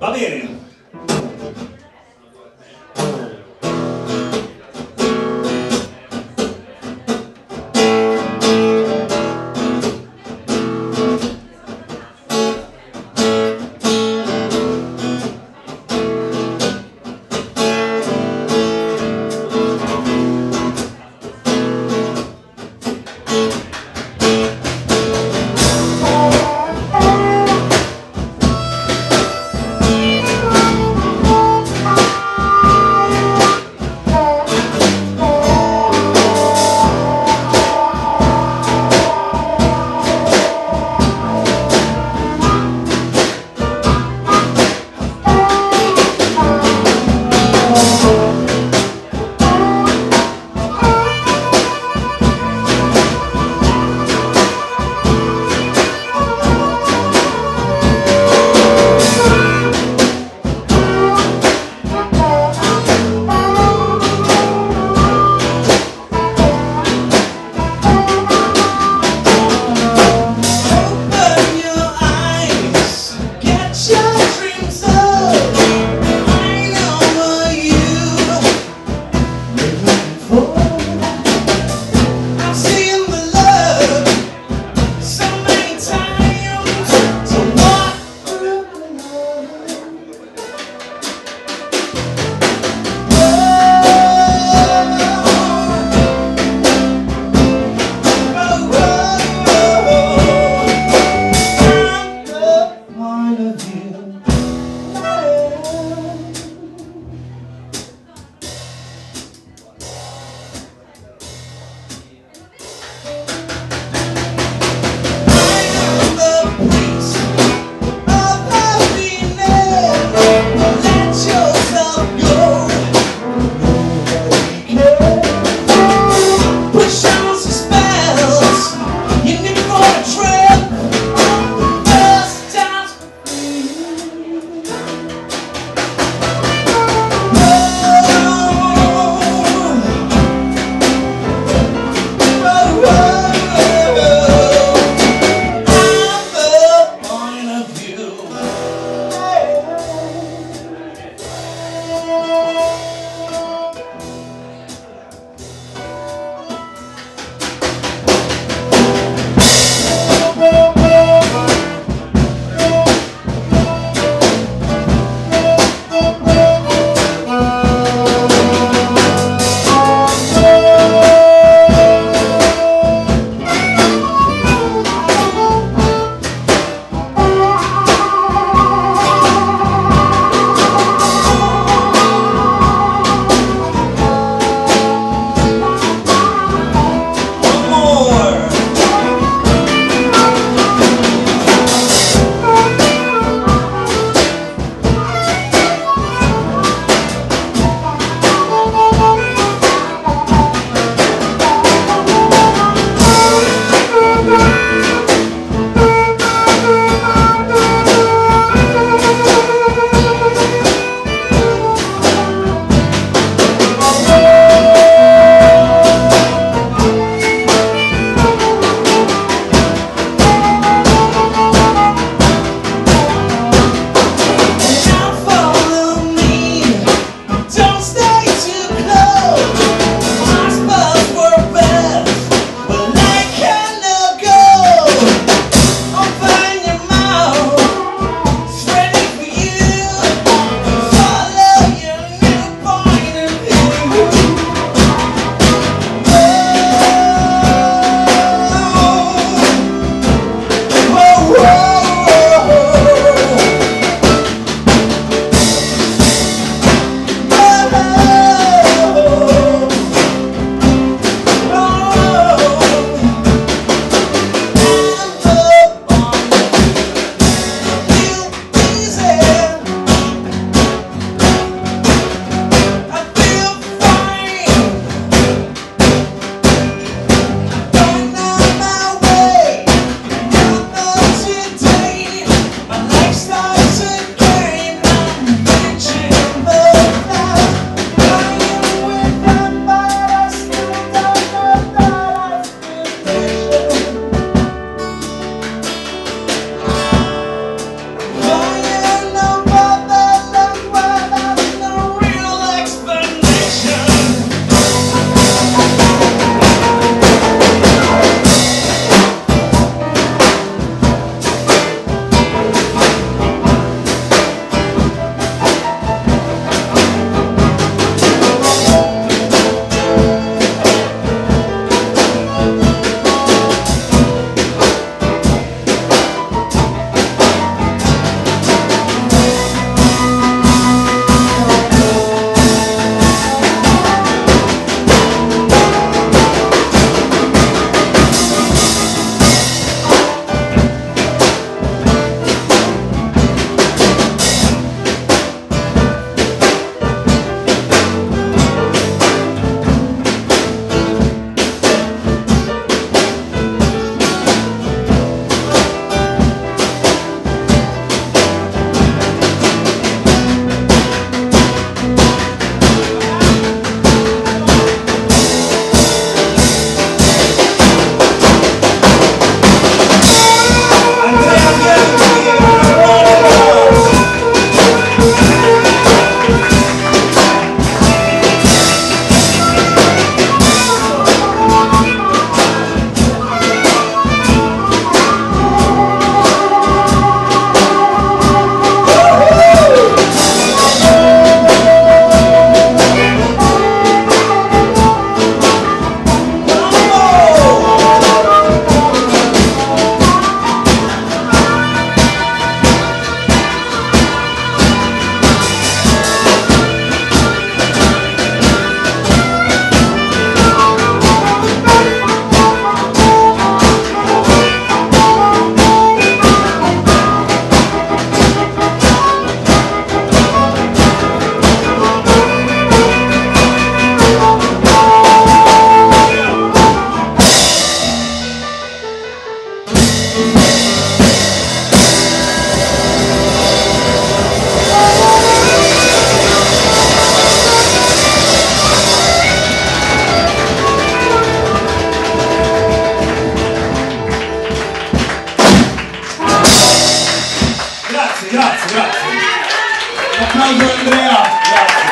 Va bene. grazie, grazie, applauso Andrea, grazie.